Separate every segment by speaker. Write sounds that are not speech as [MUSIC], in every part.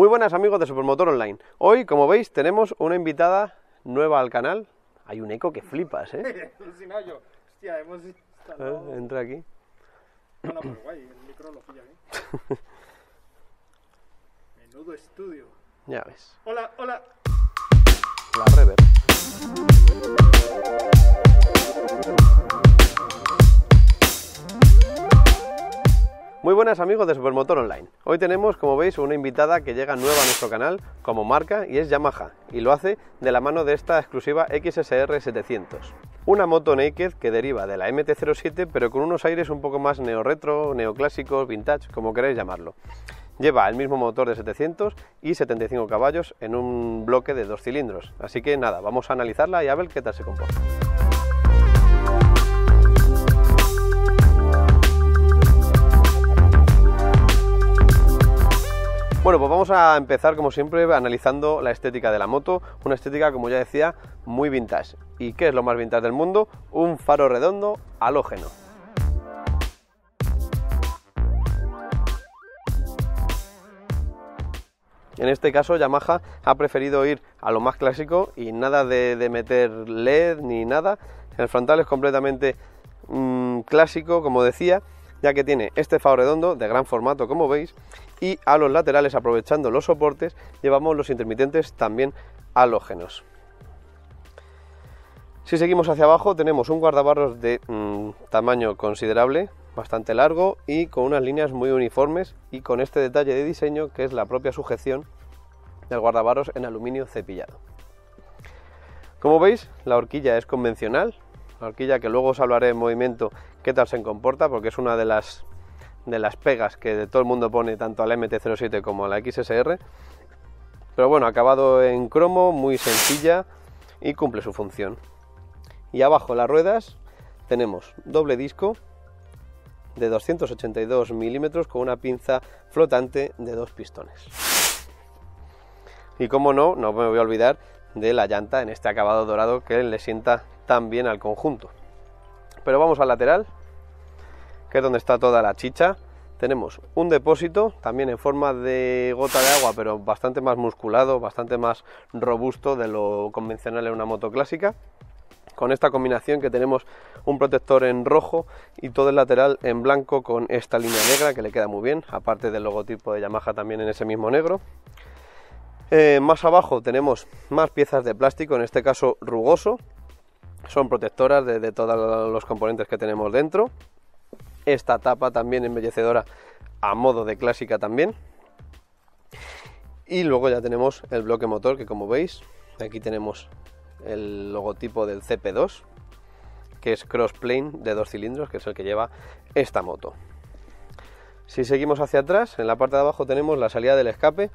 Speaker 1: Muy buenas amigos de Supermotor Online. Hoy, como veis, tenemos una invitada nueva al canal. Hay un eco que flipas, ¿eh? [LAUGHS]
Speaker 2: Hostia, hemos instalado...
Speaker 1: ¿Eh? Entra aquí.
Speaker 2: Bueno, pero guay, el micro lo pilla bien. [LAUGHS] Menudo estudio.
Speaker 1: Ya ves.
Speaker 2: Hola, hola.
Speaker 1: La reverb. Muy buenas amigos de Supermotor Online. Hoy tenemos, como veis, una invitada que llega nueva a nuestro canal como marca y es Yamaha y lo hace de la mano de esta exclusiva XSR 700. Una moto naked que deriva de la MT-07 pero con unos aires un poco más neo-retro, neoclásicos, vintage, como queréis llamarlo. Lleva el mismo motor de 700 y 75 caballos en un bloque de dos cilindros. Así que nada, vamos a analizarla y a ver qué tal se comporta. Bueno, pues vamos a empezar como siempre analizando la estética de la moto, una estética como ya decía muy vintage. ¿Y qué es lo más vintage del mundo? Un faro redondo halógeno. En este caso Yamaha ha preferido ir a lo más clásico y nada de, meter LED ni nada. El frontal es completamente mmm, clásico, como decía, ya que tiene este faro redondo de gran formato como veis y a los laterales aprovechando los soportes llevamos los intermitentes también halógenos. Si seguimos hacia abajo tenemos un guardabarros de mmm, tamaño considerable, bastante largo y con unas líneas muy uniformes y con este detalle de diseño que es la propia sujeción del guardabarros en aluminio cepillado. Como veis la horquilla es convencional, la horquilla que luego os hablaré en movimiento qué tal se comporta, porque es una de las, de las pegas que todo el mundo pone tanto a la MT-07 como a la XSR. Pero bueno, acabado en cromo, muy sencilla y cumple su función. Y abajo las ruedas tenemos doble disco de 282 milímetros con una pinza flotante de dos pistones. Y como no, no me voy a olvidar de la llanta en este acabado dorado que le sienta tan bien al conjunto. Pero vamos al lateral, que es donde está toda la chicha. Tenemos un depósito, también en forma de gota de agua, pero bastante más musculado, bastante más robusto de lo convencional en una moto clásica. Con esta combinación que tenemos un protector en rojo y todo el lateral en blanco con esta línea negra que le queda muy bien, aparte del logotipo de Yamaha también en ese mismo negro. Eh, más abajo tenemos más piezas de plástico, en este caso rugoso, son protectoras de, de, todos los componentes que tenemos dentro. Esta tapa también embellecedora a modo de clásica también. Y luego ya tenemos el bloque motor que como veis, aquí tenemos el logotipo del CP2, que es crossplane de dos cilindros, que es el que lleva esta moto. Si seguimos hacia atrás, en la parte de abajo tenemos la salida del escape,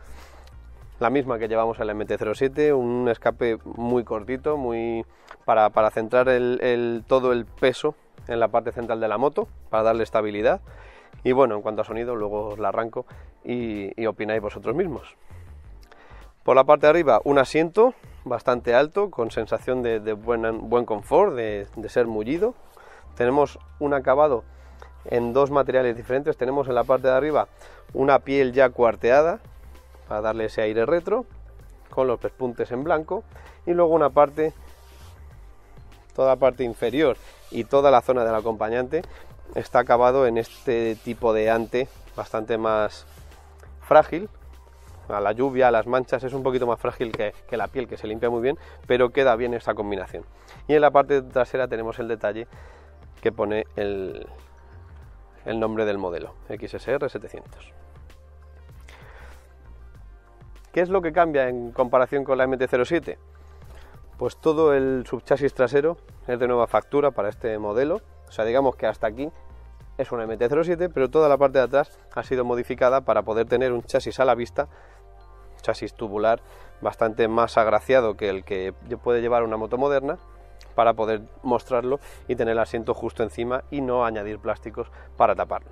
Speaker 1: la misma que llevamos en la MT-07, un escape muy cortito, muy para, para centrar el, todo el peso en la parte central de la moto, para darle estabilidad. Y bueno, en cuanto a sonido, luego os la arranco y, opináis vosotros mismos. Por la parte de arriba, un asiento bastante alto, con sensación de, buen, buen, confort, de, de ser mullido. Tenemos un acabado en dos materiales diferentes. Tenemos en la parte de arriba una piel ya cuarteada, para darle ese aire retro con los pespuntes en blanco y luego una parte toda la parte inferior y toda la zona del acompañante está acabado en este tipo de ante bastante más frágil. A la lluvia, a las manchas es un poquito más frágil que, la piel que se limpia muy bien pero queda bien esta combinación. Y en la parte trasera tenemos el detalle que pone el, el nombre del modelo XSR 700 ¿Qué es lo que cambia en comparación con la MT-07? Pues todo el subchasis trasero es de nueva factura para este modelo. O sea, digamos que hasta aquí es una MT-07, pero toda la parte de atrás ha sido modificada para poder tener un chasis a la vista, chasis tubular bastante más agraciado que el que puede llevar una moto moderna, para poder mostrarlo y tener el asiento justo encima y no añadir plásticos para taparlo.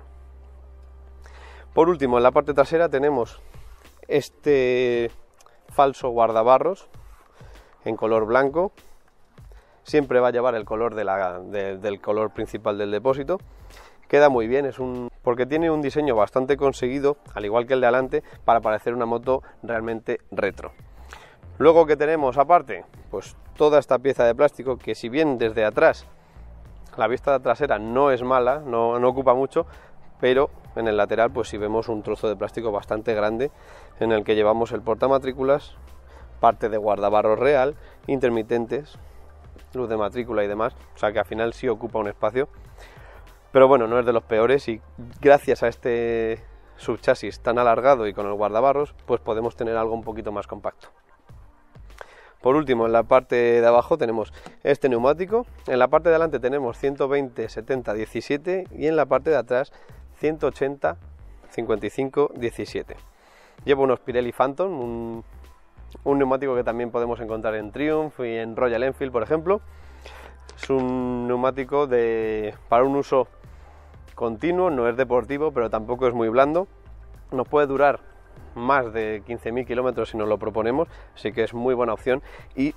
Speaker 1: Por último, en la parte trasera tenemos este falso guardabarros en color blanco. Siempre va a llevar el color del color principal del depósito. Queda muy bien, es un porque tiene un diseño bastante conseguido, al igual que el de adelante, para parecer una moto realmente retro. Luego que tenemos aparte, pues toda esta pieza de plástico que si bien desde atrás la vista trasera no es mala, no, no ocupa mucho, pero en el lateral pues si vemos un trozo de plástico bastante grande en el que llevamos el portamatrículas, parte de guardabarros real, intermitentes, luz de matrícula y demás, o sea que al final sí ocupa un espacio, pero bueno, no es de los peores y gracias a este subchasis tan alargado y con el guardabarros, pues podemos tener algo un poquito más compacto. Por último, en la parte de abajo tenemos este neumático, en la parte de adelante tenemos 120, 70, 17 y en la parte de atrás 180, 55, 17. Llevo unos Pirelli Phantom, un, un neumático que también podemos encontrar en Triumph y en Royal Enfield, por ejemplo. Es un neumático de, para un uso continuo, no es deportivo, pero tampoco es muy blando. Nos puede durar más de 15.000 kilómetros si nos lo proponemos, así que es muy buena opción y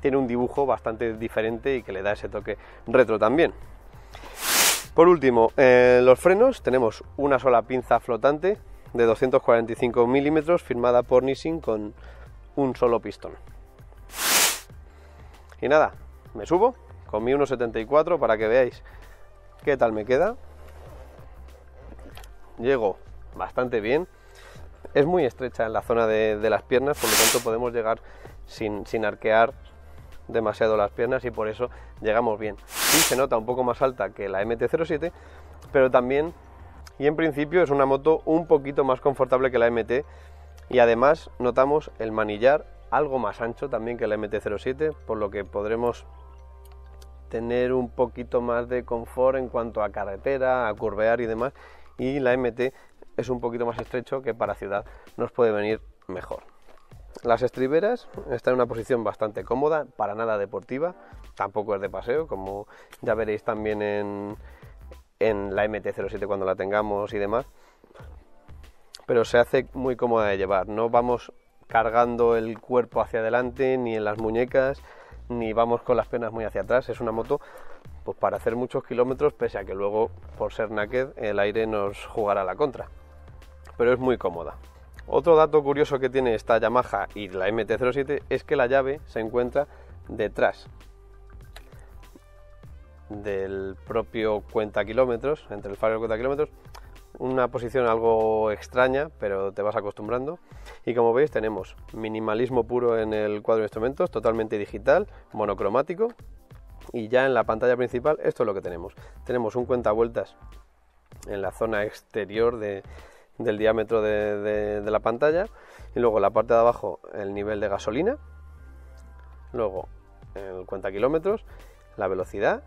Speaker 1: tiene un dibujo bastante diferente y que le da ese toque retro también. Por último, en los frenos tenemos una sola pinza flotante de 245 milímetros firmada por Nissin con un solo pistón. Y nada, me subo con mi 1.74 para que veáis qué tal me queda. Llego bastante bien. Es muy estrecha en la zona de, las piernas, por lo tanto podemos llegar sin, sin, arquear demasiado las piernas y por eso llegamos bien. Sí se nota un poco más alta que la MT-07, pero también, y en principio es una moto un poquito más confortable que la MT y además notamos el manillar algo más ancho también que la MT-07, por lo que podremos tener un poquito más de confort en cuanto a carretera, a curvear y demás, y la MT es un poquito más estrecho que para ciudad nos puede venir mejor. Las estriberas están en una posición bastante cómoda, para nada deportiva, tampoco es de paseo, como ya veréis también en, en la MT-07 cuando la tengamos y demás, pero se hace muy cómoda de llevar, no vamos cargando el cuerpo hacia adelante ni en las muñecas, ni vamos con las penas muy hacia atrás, es una moto pues para hacer muchos kilómetros, pese a que luego por ser naked el aire nos jugará la contra. Pero es muy cómoda. Otro dato curioso que tiene esta Yamaha y la MT-07 es que la llave se encuentra detrás del propio cuenta kilómetros, entre el faro y el cuenta kilómetros, una posición algo extraña, pero te vas acostumbrando. Y como veis tenemos minimalismo puro en el cuadro de instrumentos, totalmente digital, monocromático. Y ya en la pantalla principal esto es lo que tenemos. Tenemos un cuenta vueltas en la zona exterior de, del diámetro de, la pantalla y luego en la parte de abajo el nivel de gasolina, luego el cuenta kilómetros, la velocidad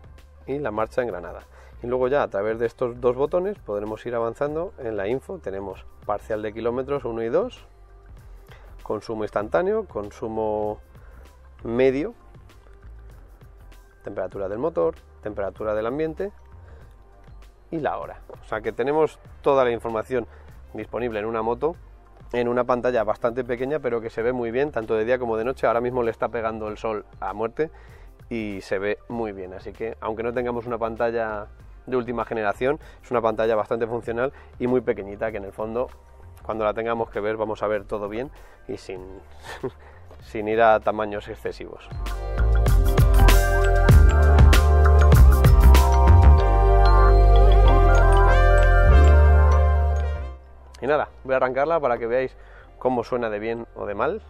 Speaker 1: y la marcha en granada. Y luego ya a través de estos dos botones podremos ir avanzando en la info. Tenemos parcial de kilómetros 1 y 2, consumo instantáneo, consumo medio, temperatura del motor, temperatura del ambiente y la hora. O sea que tenemos toda la información disponible en una moto en una pantalla bastante pequeña pero que se ve muy bien tanto de día como de noche ahora mismo le está pegando el sol a muerte y se ve muy bien así que aunque no tengamos una pantalla de última generación es una pantalla bastante funcional y muy pequeñita que en el fondo cuando la tengamos que ver vamos a ver todo bien y sin, [LAUGHS] sin ir a tamaños excesivos. Y nada, voy a arrancarla para que veáis cómo suena de bien o de mal.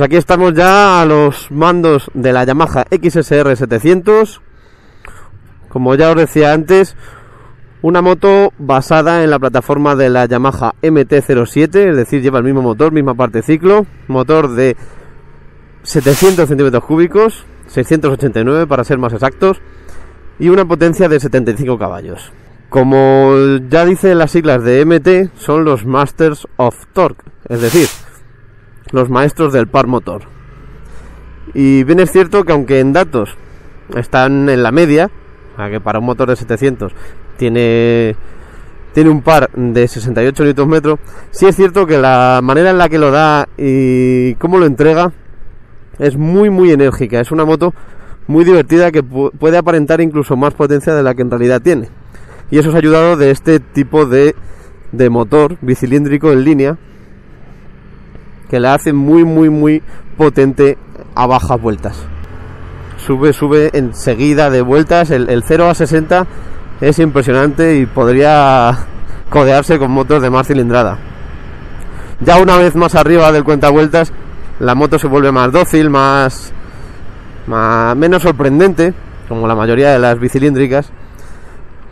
Speaker 1: Pues aquí estamos ya a los mandos de la Yamaha XSR 700 como ya os decía antes, una moto basada en la plataforma de la Yamaha MT-07, es decir, lleva el mismo motor, misma parte ciclo, motor de 700 centímetros cúbicos, 689 para ser más exactos, y una potencia de 75 caballos. Como ya dicen las siglas de MT, son los Masters of Torque, es decir, los maestros del par motor. Y bien es cierto que aunque en datos están en la media, que para un motor de 700 tiene tiene un par de 68 Nm. Sí es cierto que la manera en la que lo da y cómo lo entrega es muy muy enérgica. Es una moto muy divertida que puede aparentar incluso más potencia de la que en realidad tiene. Y eso es ayudado de este tipo de, de motor bicilíndrico en línea que la hace muy muy muy potente a bajas vueltas. Sube, sube enseguida de vueltas. El, el 0 a 60 es impresionante y podría codearse con motos de más cilindrada. Ya una vez más arriba del cuenta vueltas, la moto se vuelve más dócil, más, menos sorprendente, como la mayoría de las bicilíndricas,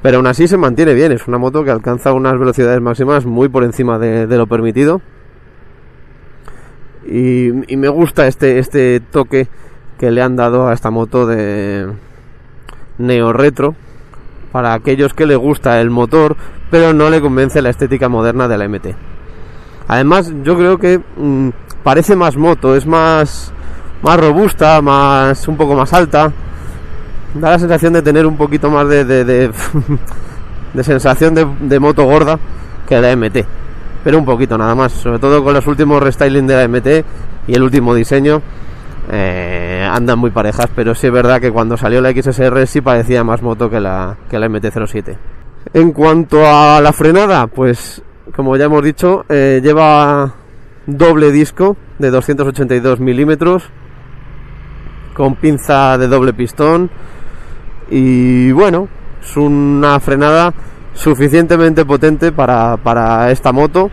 Speaker 1: pero aún así se mantiene bien. Es una moto que alcanza unas velocidades máximas muy por encima de, lo permitido. Y, me gusta este, este toque que le han dado a esta moto de neo retro para aquellos que le gusta el motor, pero no le convence la estética moderna de la MT. Además, yo creo que mm, parece más moto, es más, más robusta, más un poco más alta. Da la sensación de tener un poquito más de, de, de, [LAUGHS] sensación de, moto gorda que la MT. Pero un poquito nada más, sobre todo con los últimos restyling de la MT y el último diseño. Eh, andan muy parejas, pero sí es verdad que cuando salió la XSR sí parecía más moto que la, que la MT-07. En cuanto a la frenada, pues como ya hemos dicho, eh, lleva doble disco de 282 milímetros con pinza de doble pistón y bueno, es una frenada suficientemente potente para, para esta moto.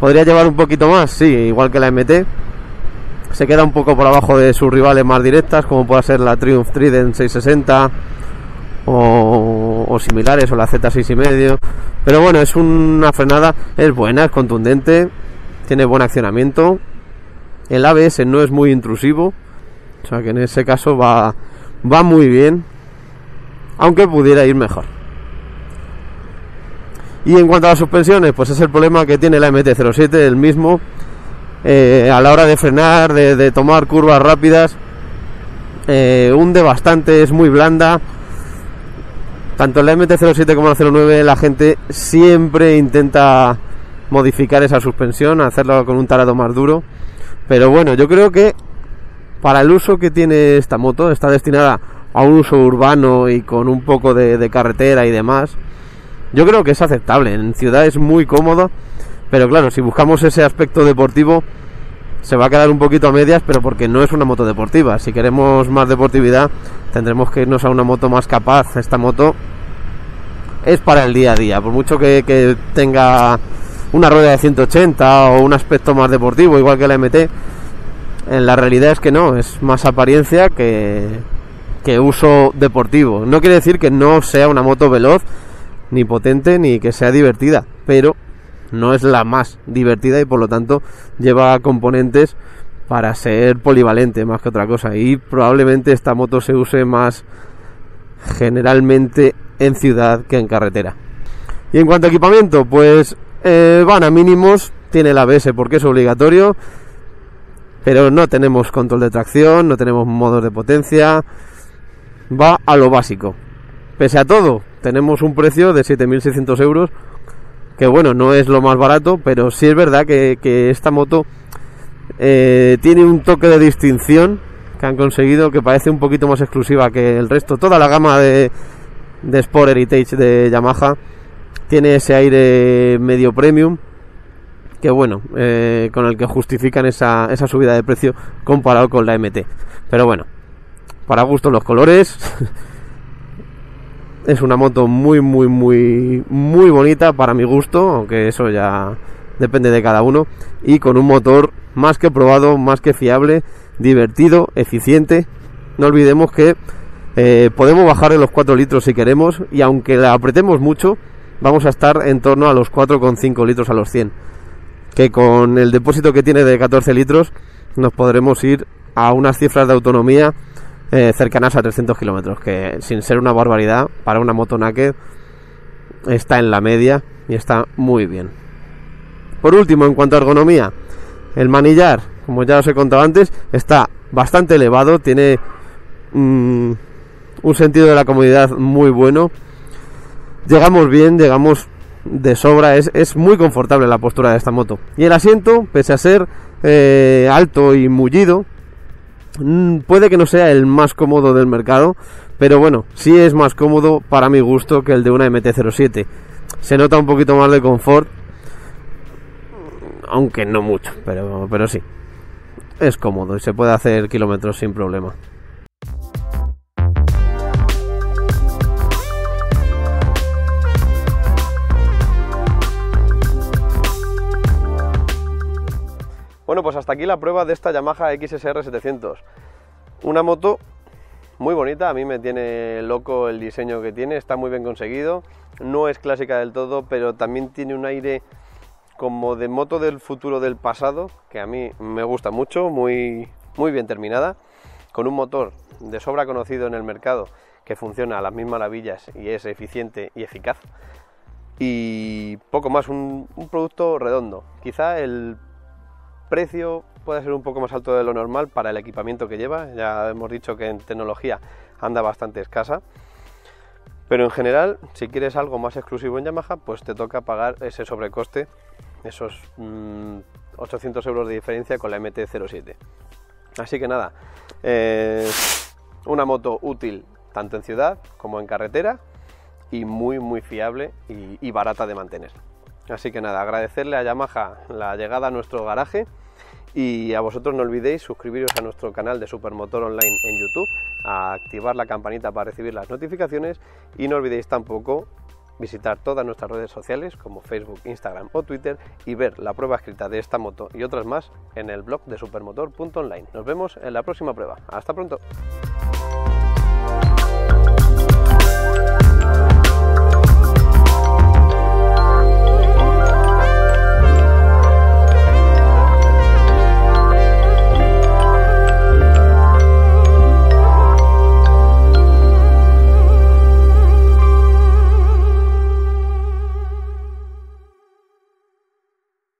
Speaker 1: Podría llevar un poquito más, sí, igual que la MT, se queda un poco por abajo de sus rivales más directas, como pueda ser la Triumph Trident 660 o, similares, o la Z6 y medio. Pero bueno, es una frenada, es buena, es contundente, tiene buen accionamiento. El ABS no es muy intrusivo, o sea que en ese caso va, va muy bien, aunque pudiera ir mejor. Y en cuanto a las suspensiones, pues es el problema que tiene la MT-07, el mismo, eh, a la hora de frenar, de, tomar curvas rápidas. Eh, hunde bastante, es muy blanda. Tanto en la MT-07 como en la 09 la gente siempre intenta modificar esa suspensión, hacerlo con un tarado más duro. Pero bueno, yo creo que para el uso que tiene esta moto, está destinada a un uso urbano y con un poco de, de carretera y demás. Yo creo que es aceptable. En ciudad es muy cómodo pero claro, si buscamos ese aspecto deportivo, se va a quedar un poquito a medias, pero porque no es una moto deportiva. Si queremos más deportividad, tendremos que irnos a una moto más capaz. Esta moto es para el día a día, por mucho que, tenga una rueda de 180 o un aspecto más deportivo, igual que la MT. En la realidad es que no, es más apariencia que, uso deportivo. No quiere decir que no sea una moto veloz, ni potente, ni que sea divertida, pero no es la más divertida y por lo tanto lleva componentes para ser polivalente más que otra cosa y probablemente esta moto se use más generalmente en ciudad que en carretera. Y en cuanto a equipamiento, pues eh, van a mínimos, tiene el ABS porque es obligatorio, pero no tenemos control de tracción, no tenemos modos de potencia, va a lo básico. Pese a todo, tenemos un precio de 7.600 euros que bueno, no es lo más barato, pero sí es verdad que, esta moto eh, tiene un toque de distinción que han conseguido que parece un poquito más exclusiva que el resto. Toda la gama de, de Sport Heritage de Yamaha tiene ese aire medio premium que bueno, eh, con el que justifican esa, esa subida de precio comparado con la MT. Pero bueno, para gusto los colores. [LAUGHS] Es una moto muy, muy, muy, muy bonita para mi gusto, aunque eso ya depende de cada uno. Y con un motor más que probado, más que fiable, divertido, eficiente. No olvidemos que eh, podemos bajar en los 4 litros si queremos y aunque la apretemos mucho, vamos a estar en torno a los 4,5 litros a los 100. Que con el depósito que tiene de 14 litros nos podremos ir a unas cifras de autonomía eh, cercanas a 300 kilómetros, que sin ser una barbaridad, para una moto naked está en la media y está muy bien. Por último, en cuanto a ergonomía, el manillar, como ya os he contado antes, está bastante elevado, tiene mm, un sentido de la comodidad muy bueno. Llegamos bien, llegamos de sobra, es, es muy confortable la postura de esta moto. Y el asiento, pese a ser eh, alto y mullido, puede que no sea el más cómodo del mercado, pero bueno, sí es más cómodo para mi gusto que el de una MT-07. Se nota un poquito más de confort, aunque no mucho, pero, pero sí. Es cómodo y se puede hacer kilómetros sin problema. Bueno, pues hasta aquí la prueba de esta Yamaha XSR 700. Una moto muy bonita, a mí me tiene loco el diseño que tiene, está muy bien conseguido. No es clásica del todo, pero también tiene un aire como de moto del futuro del pasado, que a mí me gusta mucho, muy, muy bien terminada, con un motor de sobra conocido en el mercado que funciona a las mismas maravillas y es eficiente y eficaz. Y poco más, un producto redondo. Quizá el precio puede ser un poco más alto de lo normal para el equipamiento que lleva. Ya hemos dicho que en tecnología anda bastante escasa. Pero en general, si quieres algo más exclusivo en Yamaha, pues te toca pagar ese sobrecoste, esos 800 mm, euros de diferencia con la MT-07. Así que nada, una moto útil tanto en ciudad como en carretera y muy muy fiable y barata de mantener. Así que nada, agradecerle a Yamaha la llegada a nuestro garaje y a vosotros no olvidéis suscribiros a nuestro canal de Supermotor Online en YouTube, a activar la campanita para recibir las notificaciones y no olvidéis tampoco visitar todas nuestras redes sociales como Facebook, Instagram o Twitter y ver la prueba escrita de esta moto y otras más en el blog de supermotor.online. Nos vemos en la próxima prueba. Hasta pronto.